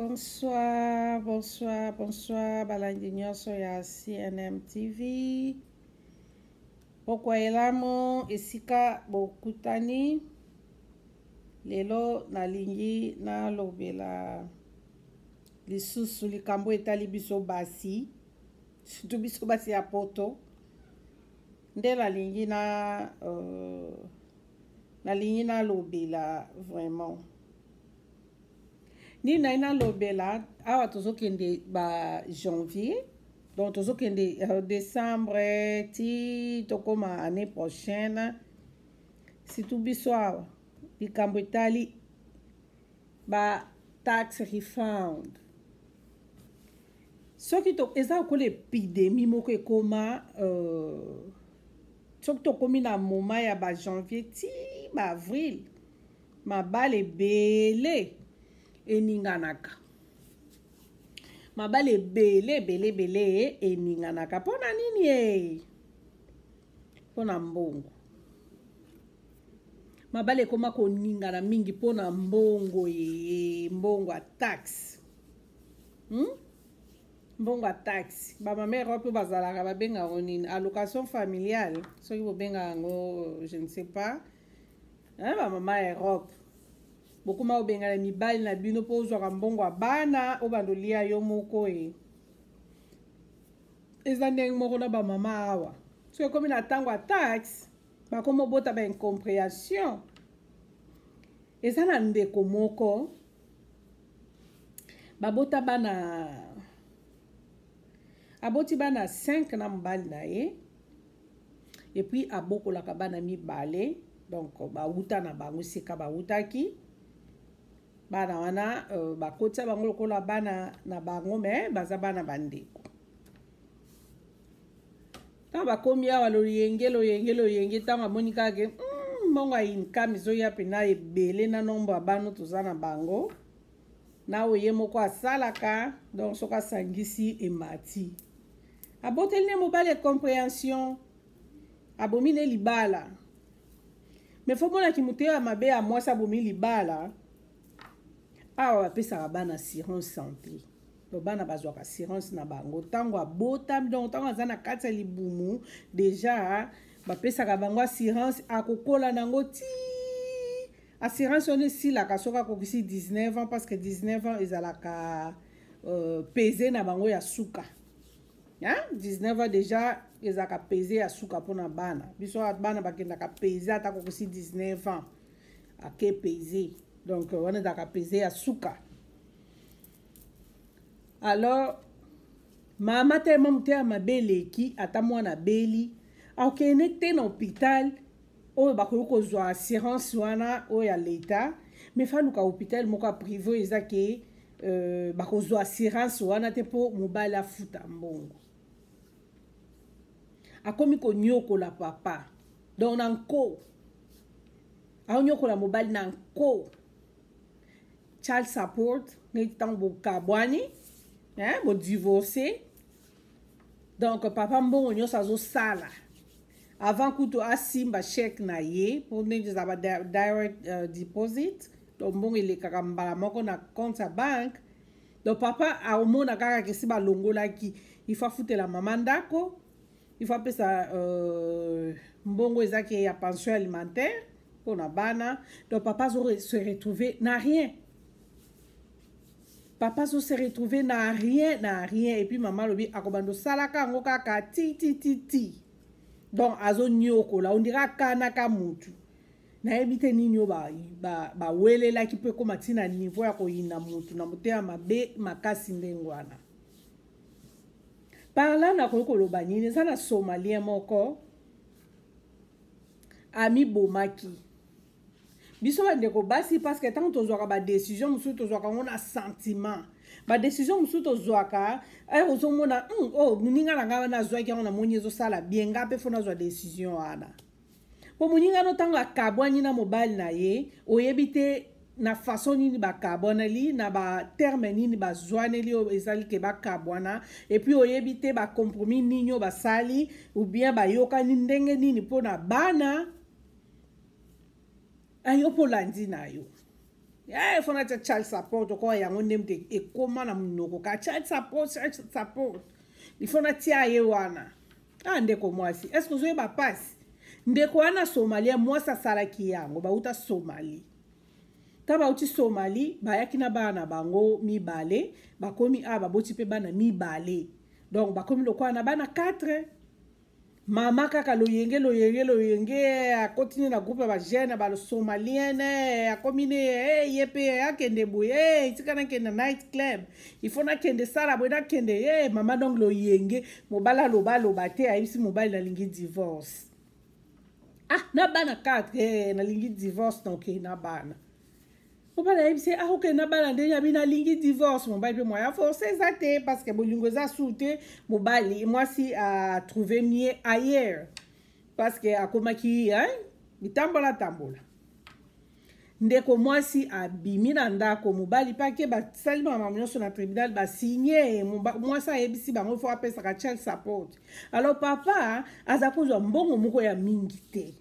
Bonsoir, bonsoir, bonsoir, balandi nyonso ya CNM TV. Pokwa elamo esika bokutani lelo nalingi nalobela lisusu likambo etali biso basi surtout biso basi ya poto nde nalingi na uh, nalingi nalobela vraiment nini naye nalobela awa tozokende ba janvier donc tozokende uh, décembre ti tokóma année prochaine surtout biso awa likambo etali ba tax refund soki to eza lokola epidemi moko ekoma euh, soki tokomi na moma ya bajanvier ti baavril mabala ebele eninganaka mabala ebele ebele ebele eninganaka mpo na nini e mpo na mbongo mabala ekoma koningana mingi mpo na mbongo ye mbongo ya taxe hmm? mbongo ya taxe bamama europe bazalaka babenga yango nini allocation familiale soki bobenga yango je ne sais pas eh, bamama ya europe bokoma kobengana mibali na bino mpo ozwaka mbongo ya bana obanda olia yo moko ye eh. eza ndenge moko na bamama awa soki ekomi na ntango ya taxe bakomi obota ba incomprehension eza na ndeko moko babota bana aboti bana 5 na mobali na ye epuis abokolaka bana mibale donc bawuta na bango esika bawutaki bana wana euh, bakotisa bango lokola bana na bango me baza bana bandeko ntango bakomi awa loyenge loyenge loyenge ntango amoni kaka ke hmm, mbongo ya income ezoya mpena ebele na nombo ya bano toza na bango na oyo ye moko asalaka donc soki asangisi emati aboteli ne mobali ya comprehension abomi ne libala me fo mona kimoteyo ya mabe ya mwasi abomi libala awa bapesaka bana assurance santé donc bana bazwaka assurance na bango ntango abotami donc ntango aza na kati ya libumu deja bapesaka bango assurance akokola nango ti assurance wana esilaka soki akokisi 19 ans parce que 19 ans ezalaka euh, pese na bango ya suka hein 19 ans déjà ezalaka pese ya suka mpona bana biso bana bakendaka pese ata kokosi 19 ans ake pese donc euh, wana ezalaka pese ya suka alors mama telema motema mabe eleki ata mwana abeli akende te na hopital oyo bakoki kozwa assurance wana oyo ya leta me faluka hopital moko ya prive eza ke euh, bakozwa assurance wana te mpo mobali afuta mbongo akomi konyokola papa donc na nko aonyokola mobali na nko child support neti ntango bokabwani bodivorce donc papa mbongo nyonso azosala avant kutu asimba chèque na ye mpo ndenge eza ba direct uh, deposit donc mbongo elekaka mbala moko na compte ya banque donc papa aomona kaka kesi balongolaki ifo afutela mama ndako ifo apesa uh, mbongo eza ke ya pension alimentaire mpo na bana donc papa azo se retrouver na rien papa azo se retrouver na rien na rien epuis mama alobi akobanda osalaka yango kaka titititi donc azoniokola ondire akanaka mutu nayebi te nini oyo bawelelaki mpo ekóma ntina niveau ya koyina mutu na motema mabe makasi ndenge wana parla nakoki koloba nini eza na somalien moko amibomaki biso bandeko basi parce que ntango tozwaka badecision mosusu tozwaka yango na sentiment badecision mosusu tozwaka eh, ozomona mm, oyo oh, moninga na ngai wana azwaki yango namoni ezosala bie ngai mpe fo nazwa decision wana mpo moninga no ntango akabwani na mobali na ye oyebi te na façon nini bakabwaneli na baterme nini bazwaneli oyo ezali ke bakabwana epuis oyebi te bacompromis nini oyo basali ou bien bayokani ndenge nini mpo na bana ayo mpo olandi na yo eh, fona tya child support okoa yango nde mte ekoma na monoko ka child support child support ifo natya ye wana a ah, ndeko mwasi estce ozoyeba mpasi ndeko wana somalia mwasi asalaki yango bauta somalie ntango bauti somalie bayaki na bana na bango mibale bakomi awa baboti mpe bana mibale donc bakomi lokola na bana 4 mama kaka loyenge loyenge loyenge akoti nde na groupe ya bajeune ya basomalienne akomi ne eh, ye mpe akende boye eh, etika nakende night club ifo nakende sala boye nakende ye eh, mama donc loyenge mobali aloba aloba te ayebisi mobali nalingi divorce ah na bana 4 eh, nalingi divorce donc eh, na bana mobali ayebisi ye akokende na bana ndenge abi nalingi divorce mobali mpe moya force eza te parce que bolingo eza sur te mobali mwasi atrouve mie ailleurs parce que akomaki mitambola tambola ndeko mwasi abimi na ndako mobali mpe ake basali makambo nyonso na tribunal basigne mwasi ayebisi bango fo apesaka child support alors papa aza kozwa mbongo moko ya mingi te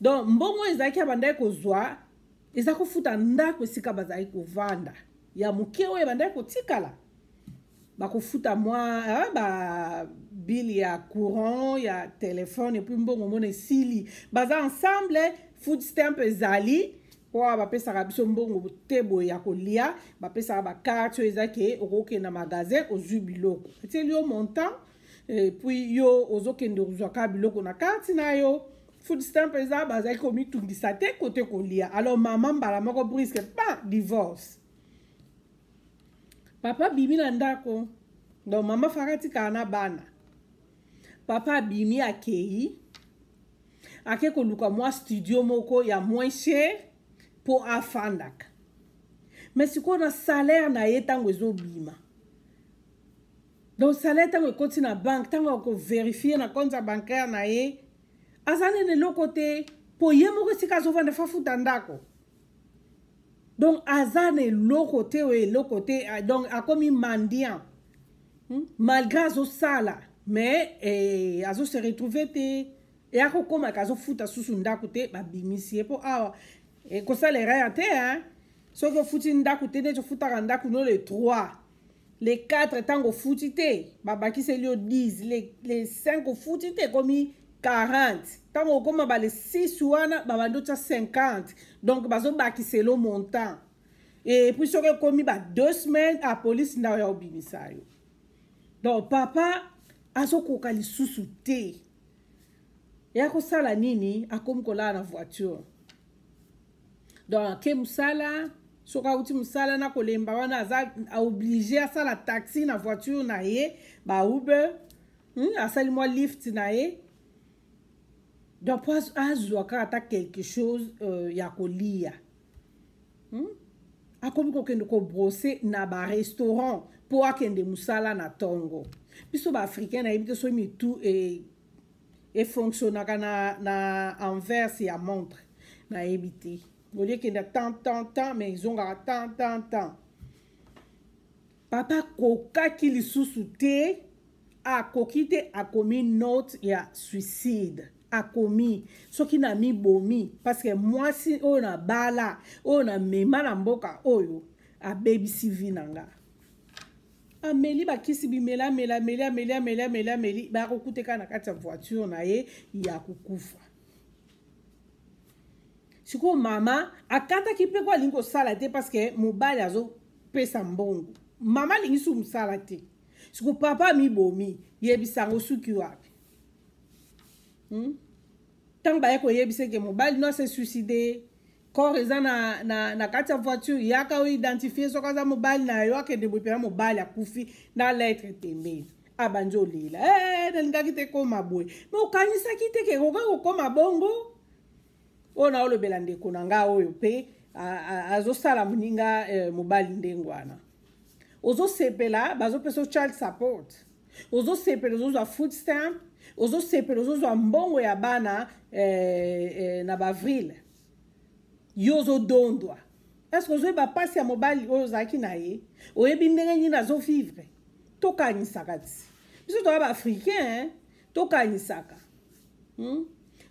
donc mbongo ezalaki abandaki kozwa eza kofuta ndako esika bazali kovanda ya moke oyo ebandaki kotikala bakofuta mwa ba bile ya courant ya telefone epui mbongo mona esili baza ensemble food stamp ezali mpo awa bapesaka biso mbongo te boye ya kolia bapesaka bakarte oyo eza ke okokenda magasin ozwi biloko etieli yo montant epuis yo ozokende kozwaka biloko na karte na yo food stamp eza bazalaki komitungisa te kote kolia alors mama mbala moko briske pa divorce papa abimi na ndako donc mama faka atikala na bana papa abimi akei ake koluka mwa studio moko ya moins cher mpo afandaka me sikoyo na salaire na ye ntango ezobima donc salaire ntango ekoti na banke ntango akoverifie na compte ya bancaire na ye aza nene eloko te mpo ye moko esika azovanda fa futa ndako donc aza na eloko te oyo eloko te ah, donc akomi mandian hmm? malgré azosala mais eh, azose retrouve te e akokomaka azofuta susu ndako te babimisi ye mpo awa ekosala eh, eraya te hein? soki ofuti ndako te neti ofutaka ndako no le 3 le 4 ntango ofuti te babakiseli yo 10 le, le 5 ofuti te ekomi 40 ntango okoma ba le 6 wana babandi otya 50 donc bazobakiselo montant epuis soki ekomi ba deux semaines a polise ndao ya obimisa yo donc papa azokoka lisusu te ya kosala nini akomi kolala na voiture donc ake mosala soki auti mosala na kolemba wana aza aoblige asala taxi na voiture na ye ba uber hmm? asali mwa lift na ye donc mpo azwa kaka ata quelque chose euh, ya kolia hmm? akomi kokende kobrose na barestaurant mpo akende mosala na ntongo biso baafricain nayebi te soki mitu e, e fonctionnaka na, na envers ya montre nayebi te olie kenda tant tant tant mais ezongaka tant tant tant papa akokaki lisusu te akoki te akomi note ya suicide akomi soki namibomi parceke mwasi oyo nabala oyo namema na mboka oyo abebisi vi na nga ameli bakisi bimela mela ameli ameli ameli ameli ameli bakokuta kaka na kati ya voiture na ye ya kokufa sikoyo mama akataki mpe ko alingi kosala te parceke mobali azopesa mbongo mama alingi su mosala te sikoyo papa amibomi yebisa yango suki wapi hmm? ntango baye koyebisa eke mobali no ase suicide corps eza na, na, na kati ya voiture yaka oidentifie soki aza mobali na yo akende boye mpena mobali akufi na lettre pembeni abandi olela hey, eh, nalingaki te koma boye me okanisaki te ke okoki kokoma bongo oyo na olobela ndeko na ngai oyo mpe azosala moninga eh, mobali ndenge wana ozosepela bazopesa o child support ozosepela ozozwa food stamp ozosepela ozozwa mbongo ya bana eh, eh, na bavril yo ozodondwa eske ozoyi bapasi ya mobali oyo ozalaki na ye oyebi ndenge nini azovivre tokanisaka ti biso toza baafricain tokanisaka hmm?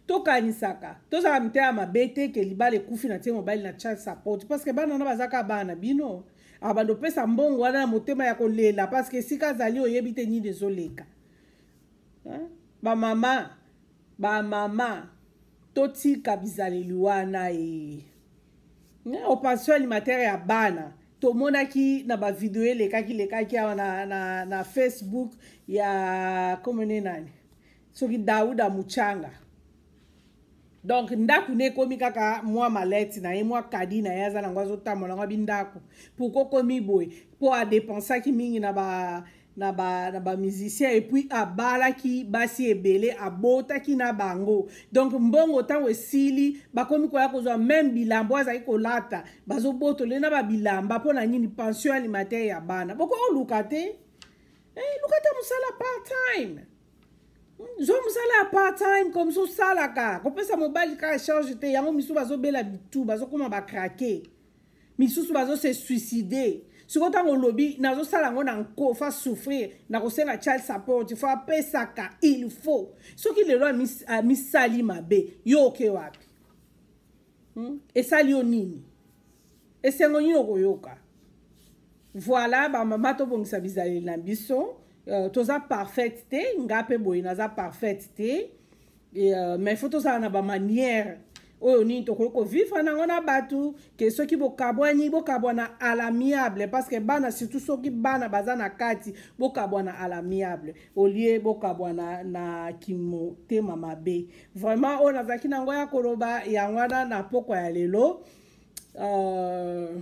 tokanisaka tozala mitema ya mabe te ke libala ekufi na tie mobali na charge sapoti parceke bana wana baza kaka bana bino abanda opesa mbongo wana na motema ya kolela parceke esika azali oyebi te nini ezoleka bamama Ba mama totika bizaleli wana ee. Opansion alimentaire ya bana tomonaki na ba video elekaki lekaki awa na, na, na Facebook ya komone nani soki Dauda Muchanga. Donc ndaku ne komi kaka mwa malette na ye mwa kadi na ye aza nango azotambola ngo abi ndaku pourquoi komi boye po a dépensaki mingi na ba na ba na ba musiciens et puis abalaki basi ebele abotaki na bango donc mbongo ntango esili bakomi koya kozwa meme bilambo azali kolata bazobotole na babilamba mpo na nini pension alimentaire ya bana bokoluka te eh, luka ta mosala part time zwa mosala ya part time comme so osalaka kopesa mobali kaka charge te yango misu bazobela bitu bazokoma bakrake misusu bazo se suicide sikoyo ntango olobi nazosala yango na nko fa souffrir na kosenga child support fo apesaka il faut soki lelo amisali mabe yo oke wapi hmm? esali yo nini esengo nini okoyoka voilà bamama tobongisa bizaleli na biso uh, toza parfaite te nga mpe boye naza parfaite te Et, euh, mais faut tozala na bamanière oyo nini tokoki kovivre nango na bato ke soki bokabwani bokabwana à l'amiable parce que bana surtout soki bana baza na kati bokabwana à l'amiable au lieu bokabwana na kimotema mabe vraiment oyo nazalaki nango ya koloba yango wana na pokwa ya lelo euh...